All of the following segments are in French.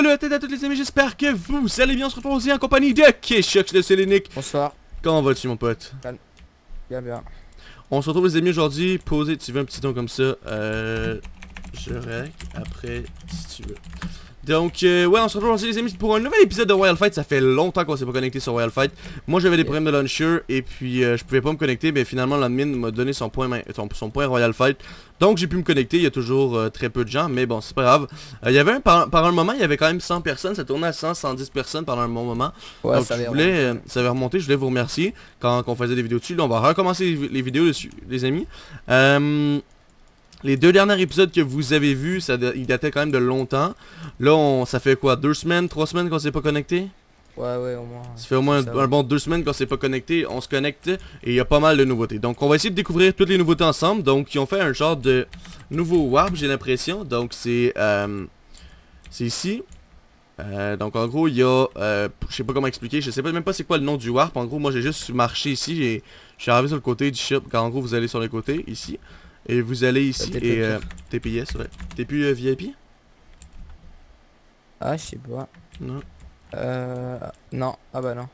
salut à tête à tous les amis, j'espère que vous allez bien, on se retrouve aussi en compagnie de Keshux de Sélénique. Bonsoir. Comment vas-tu mon pote? Bien, bien. On se retrouve les amis aujourd'hui, posez, tu veux un petit ton comme ça, euh... Je règle après si tu veux. Donc, euh, ouais, on se retrouve aujourd'hui les amis pour un nouvel épisode de Royal Fight. Ça fait longtemps qu'on s'est pas connecté sur Royal Fight. Moi, j'avais des problèmes de launcher et puis euh, je pouvais pas me connecter. Mais finalement, l'admin m'a donné son point, son, son, point Royal Fight. Donc, j'ai pu me connecter. Il y a toujours euh, très peu de gens, mais bon, c'est pas grave. Il y avait un, par, par, un moment, il y avait quand même 100 personnes. Ça tournait à 100, 110 personnes pendant un bon moment. Ouais, Donc, ça je voulais, ça avait remonté. Je voulais vous remercier quand, quand on faisait des vidéos dessus. Là, on va recommencer les, les vidéos dessus, les amis. Euh, les deux derniers épisodes que vous avez vus, ça, ils dataient quand même de longtemps. Là, on, ça fait quoi Deux semaines, trois semaines qu'on s'est pas connecté? Ouais, ouais, au moins. Ça fait au moins un, bon deux semaines qu'on s'est pas connecté. On se connecte et il y a pas mal de nouveautés. Donc, on va essayer de découvrir toutes les nouveautés ensemble. Donc, ils ont fait un genre de nouveau warp, j'ai l'impression. Donc, c'est euh, c'est ici. Euh, donc en gros il y a, euh, je sais pas comment expliquer, je sais pas même pas c'est quoi le nom du warp, en gros moi j'ai juste marché ici, et je suis arrivé sur le côté du shop, quand en gros vous allez sur le côté, ici, et vous allez ici, t'es et euh, TPS ouais, t'es plus euh, VIP Ah, je sais pas. Non, Euh. Non, ah bah non.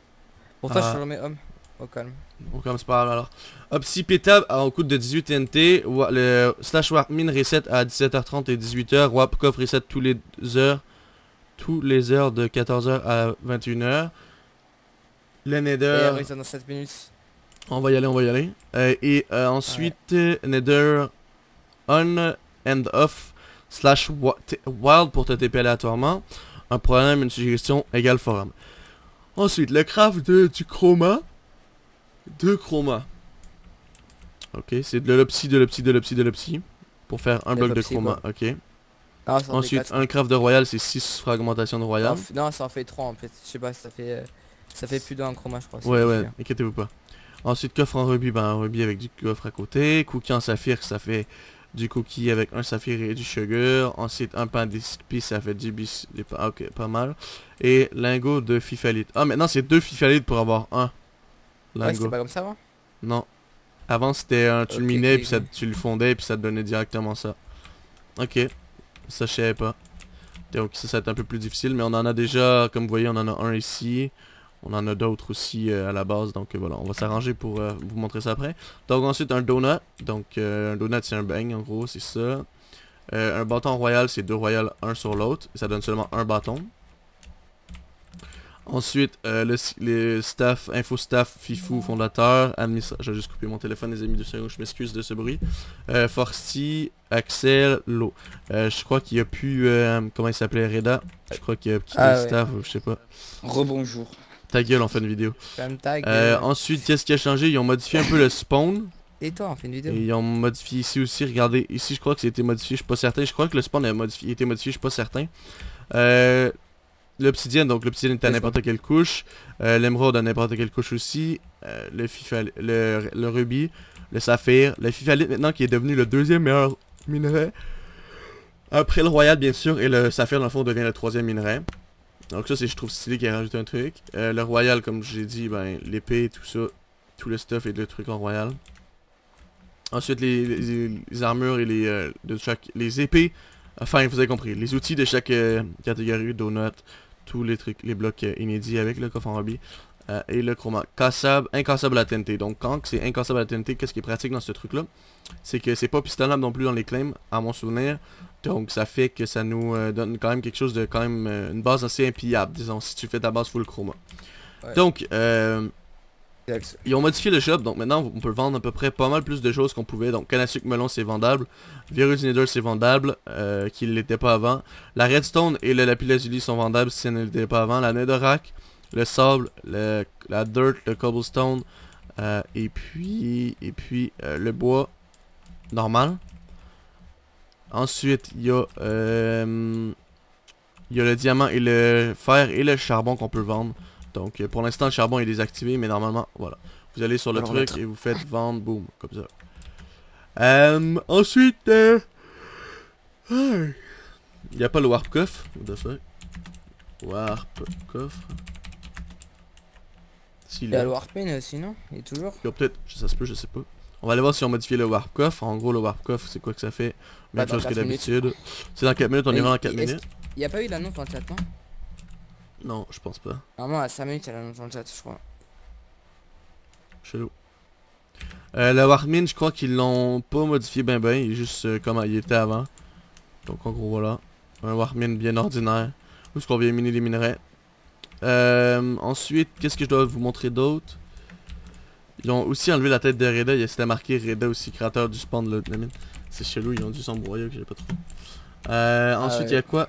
Pourtant, Ah. je suis remets homme. Au calme. bon comme c'est pas grave alors. Hop, si pétable en coût de 18 TNT, le slash warp min reset à 17h30 et 18h, warp coffre reset tous les heures, tous les heures de 14h à 21h. Le Et nether... Dans 7 minutes. On va y aller, on va y aller. Euh, et euh, ensuite, Nether on and off slash wild pour te TP aléatoirement. Un problème, une suggestion égale forum. Ensuite, le craft de, du chroma. Deux chroma. Ok, c'est de l'opsie, de l'opsie, de l'opsie, de l'opsie. Pour faire un De bloc de chroma, ok. Non, en Ensuite, un craft de royal, c'est 6 fragmentations de royal. Non, ça en fait 3 en fait. Je sais pas, ça fait. euh, Ça fait plus d'un chroma, je crois. Ouais, ouais, inquiétez-vous pas. Ensuite, coffre en rubis, ben un rubis avec du coffre à côté. Cookie en saphir, ça fait du cookie avec un saphir et du sugar. Ensuite, un pain d'espi, ça fait du bis... Ok, pas mal. Et lingot de fifalite. Ah, maintenant, c'est deux fifalites pour avoir un Ouais, lingot. c'était pas comme ça avant? Non. Avant, c'était un... Tu le minais, puis ça, tu le fondais, puis ça te donnait directement ça. Ok. Ça, je savais pas. Donc, ça, ça va être un peu plus difficile. Mais on en a déjà, comme vous voyez, on en a un ici. On en a d'autres aussi euh, à la base, donc euh, voilà, on va s'arranger pour euh, vous montrer ça après. Donc ensuite un donut, donc un donut c'est un bang en gros, c'est ça. Un bâton royal c'est deux royales un sur l'autre, ça donne seulement un bâton. Ensuite euh, le, s- le staff, info staff, fifou, fondateur, administrateur, j'ai juste coupé mon téléphone les amis de secondes, je m'excuse de ce bruit. Euh, Forsti, Axel, Lo. Euh, je crois qu'il y a plus, comment il s'appelait, Reda? Je crois qu'il y a quitté Ah le ouais. staff, je sais pas. Rebonjour. Ta gueule, on fait une vidéo. Euh, euh, ensuite, qu'est-ce qui a changé? Ils ont modifié un peu le spawn. Et toi, on fait une vidéo? Et ils ont modifié ici aussi. Regardez, ici je crois que c'était modifié, je suis pas certain. Je crois que le spawn a modifié, été modifié, je suis pas certain. Euh, L'obsidienne, donc l'obsidienne est à n'importe quelle couche. Euh, L'émeraude à n'importe quelle couche aussi. Euh, le, fifal le, le rubis, le saphir. Le fifalite maintenant qui est devenu le deuxième meilleur minerai. Après le royal bien sûr. Et le saphir dans le fond devient le troisième minerai. Donc ça c'est je trouve stylé qu'il a rajouté un truc. Euh, le royal comme j'ai dit, ben l'épée, tout ça. Tout le stuff et le truc en royal. Ensuite, les, armures et les, euh, de chaque, les épées, enfin, vous avez compris, les outils de chaque euh, catégorie, donut, tous les trucs, les blocs euh, inédits avec le coffre en rubis, euh, et le chroma. Cassable, incassable à TNT. Donc, quand c'est incassable à TNT, qu'est-ce qui est pratique dans ce truc-là? C'est que c'est pas pistonnable non plus dans les claims, à mon souvenir. Donc, ça fait que ça nous euh, donne quand même quelque chose de quand même, euh, une base assez impillable, disons, si tu fais ta base full chroma. Ouais. Donc, ils ont modifié le shop, donc maintenant on peut vendre à peu près pas mal plus de choses qu'on pouvait. Donc canne à sucre melon c'est vendable, Virus Nether c'est vendable, qui ne l'était pas avant. La Redstone et le Lapis Lazuli sont vendables si ça ne l'était pas avant. La Netherrack, le sable, le, la dirt, le cobblestone, euh, et puis, et puis euh, le bois normal. Ensuite il y a, euh, il y a le diamant et le fer et le charbon qu'on peut vendre. Donc pour l'instant le charbon est désactivé mais normalement voilà. Vous allez sur le Alors, truc et vous faites vendre, boum, comme ça. Ensuite, il n'y a pas le warp coffre, what the fuck? Warp coffre. Il y a est- le Warpin aussi, non? Il est toujours il y a peut-être, ça se peut, je sais pas. On va aller voir si on modifie le warp coffre. En gros, le warp coffre, c'est quoi que ça fait? Bah, Même dans chose que d'habitude. C'est dans 4 minutes, on vraiment dans 4 est-ce minutes. y a pas eu l'annonce dans le chat, non? Non, je pense pas. Normalement, à 5 minutes, il y a l'annonce dans le chat, je crois. Chelou. Euh, le Warmin, je crois qu'ils l'ont pas modifié ben ben, il est juste euh, comme il était avant. Donc en gros voilà. Un Warmin bien ordinaire. Où est-ce qu'on vient miner les minerais? Euh, ensuite, qu'est-ce que je dois vous montrer d'autre? Ils ont aussi enlevé la tête de Reda, il c'était marqué Reda aussi, créateur du spawn de la mine. C'est chelou, ils ont dû s'embrouiller que j'ai pas trop. Euh, Ah ensuite, il ouais. y a quoi?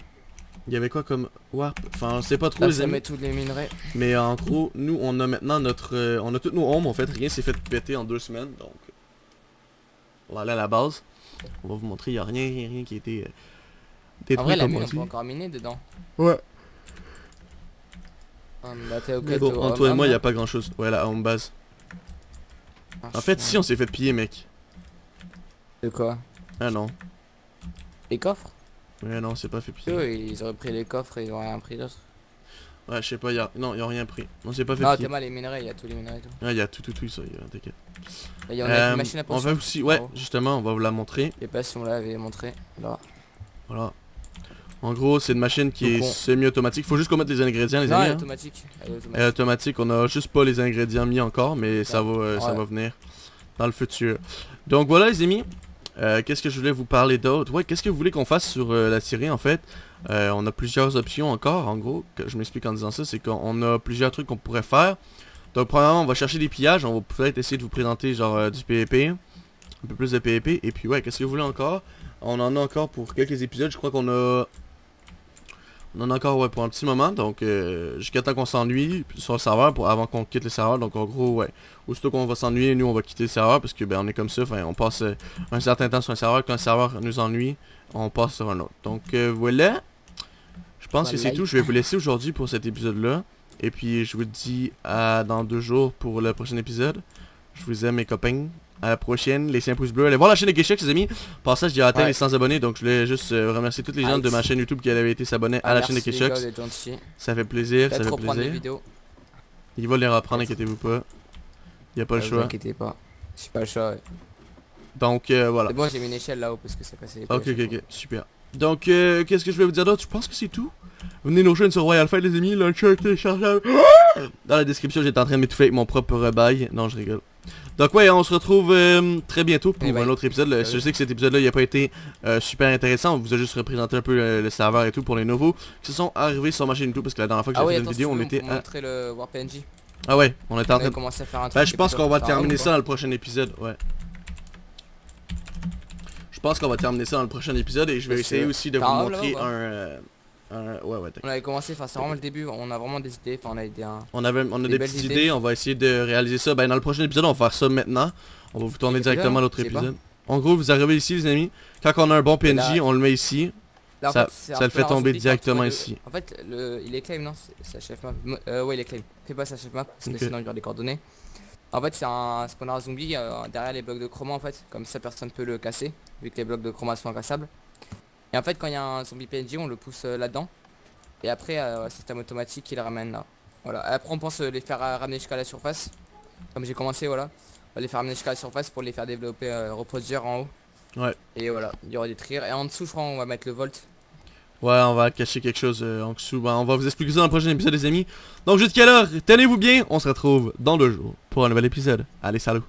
Il y avait quoi comme warp? Enfin, on sait pas trop Là, les ça amis. met tous les minerais. Mais en gros, nous on a maintenant notre... euh, on a toutes nos homes en fait, rien s'est fait péter en deux semaines, donc... On va aller à la base. On va vous montrer, il n'y a rien, rien, rien qui a été... euh, détruit En vrai, la mine, on peut encore miner dedans. Ouais. Hum, bah, t'es au Mais cas bon, de- entre toi et moi, il n'y a pas grand chose. Ouais, la home base. Ah, En fait, si on s'est fait piller, mec. De quoi? Ah non. Les coffres? Ouais, non, c'est pas fait piller. Eux, ils auraient pris les coffres et ils auraient rien pris d'autre. Ouais, je sais pas, y a... non, ils ont rien pris. On s'est pas fait Non, piller. t'es mal les minerais, il y a tous les minerais et tout. Ouais, il y a tout, tout, tout, ça, t'inquiète. Et il y en a Euh, une machine à on va aussi, ouais, justement, on va vous la montrer. Je sais pas si on l'avait montré. Là. Voilà. En gros, c'est une machine qui est on- semi-automatique. Faut juste qu'on mette les ingrédients, les Non, elle amis. est hein. automatique. Elle est automatique. Elle est automatique, on a juste pas les ingrédients mis encore, mais ça va, euh, ça va venir dans le futur. Donc voilà les amis, Euh, qu'est-ce que je voulais vous parler d'autre? Ouais, qu'est-ce que vous voulez qu'on fasse sur euh, la série en fait? Euh, On a plusieurs options encore, en gros, que je m'explique en disant ça, c'est qu'on a plusieurs trucs qu'on pourrait faire. Donc premièrement, on va chercher des pillages, on va peut-être essayer de vous présenter genre euh, du PVP, un peu plus de PVP, et puis ouais, qu'est-ce que vous voulez encore? On en a encore pour quelques épisodes, je crois qu'on a... On en a encore ouais, pour un petit moment, donc euh, jusqu'à temps qu'on s'ennuie sur le serveur, pour, avant qu'on quitte le serveur, donc en gros, ouais, aussitôt qu'on va s'ennuyer, nous on va quitter le serveur, parce que ben on est comme ça, enfin on passe euh, un certain temps sur un serveur, quand un serveur nous ennuie, on passe sur un autre. Donc euh, voilà, je pense que c'est tout, je vais vous laisser aujourd'hui pour cet épisode-là, et puis je vous dis à dans deux jours pour le prochain épisode. Je vous aime mes copains. À la prochaine, laissez un pouce bleu. Allez voir la chaîne de Geshek, les amis. Passage, j'ai atteint Ouais. les 100 abonnés, donc je voulais juste euh, remercier toutes les gens de ma chaîne YouTube qui avaient été s'abonner à Ah, la chaîne de les Geshek. Ça fait plaisir, ça fait les plaisir. vidéos. Il va les reprendre, inquiétez-vous pas. Il a pas le Vous choix. inquiétez pas. J'ai pas le choix. ouais. Donc euh, voilà. C'est bon, j'ai mis une échelle là-haut parce que c'est passé. les Ok, ok, ok, super. Donc, euh, qu'est-ce que je vais vous dire d'autre? Je pense que c'est tout. Venez nous rejoindre sur Royal Fight, les amis. Le téléchargeable. Dans la description, j'étais en train de m'étouffer avec mon propre bail. Non, je rigole. Donc, ouais, on se retrouve euh, très bientôt pour Eh ben, un autre épisode. Euh, Je sais que cet épisode-là, il a pas été euh, super intéressant. On vous a juste représenté un peu euh, le serveur et tout pour les nouveaux qui se sont arrivés sur ma chaîne YouTube parce que la dernière fois que Ah j'ai oui, fait attends, une vidéo, on était à... le Warp NG. Ah ouais, on était en train a de... commencé à faire un truc. Ben, je et pense qu'on va terminer ça dans le prochain épisode, ouais. Je pense qu'on va terminer ça dans le prochain épisode et je vais essayer aussi de vous montrer un, euh, Ouais, ouais, On avait commencé, enfin c'est vraiment le début, on a vraiment des idées, enfin on a un... On, avait, on a Des des petites idées. idées. on va essayer de réaliser ça. Ben, dans le prochain épisode, on va faire ça maintenant. On va vous tourner directement à l'autre sais pas. épisode. En gros, vous arrivez ici, les amis. Quand on a un bon PNJ, là- on le met ici. Là, Ça- fait, ça le fait tomber directement ici. En fait, le... il est claim, non c'est chef map. Euh, ouais, il est claim. Fais pas sa chef map, parce que sinon il y aura des coordonnées. En fait, c'est un spawner zombie euh, derrière les blocs de chroma en fait. Comme ça, personne peut le casser, vu que les blocs de chroma sont incassables. Et en fait, quand il y a un zombie PNJ, on le pousse euh, là-dedans. Et après, euh, un système automatique, il le ramène là. Voilà. Après, on pense euh, les faire euh, ramener jusqu'à la surface. Comme j'ai commencé, voilà. On va les faire ramener jusqu'à la surface pour les faire développer, reproduire en haut. Ouais. Et voilà, il y aura des triers. Et en dessous, je crois, on va mettre le volt. Ouais, on va cacher quelque chose en dessous. Ben, on va vous expliquer ça dans le prochain épisode, les amis. Donc, jusqu'à l'heure, tenez-vous bien. On se retrouve dans deux jours pour un nouvel épisode. Allez, salut.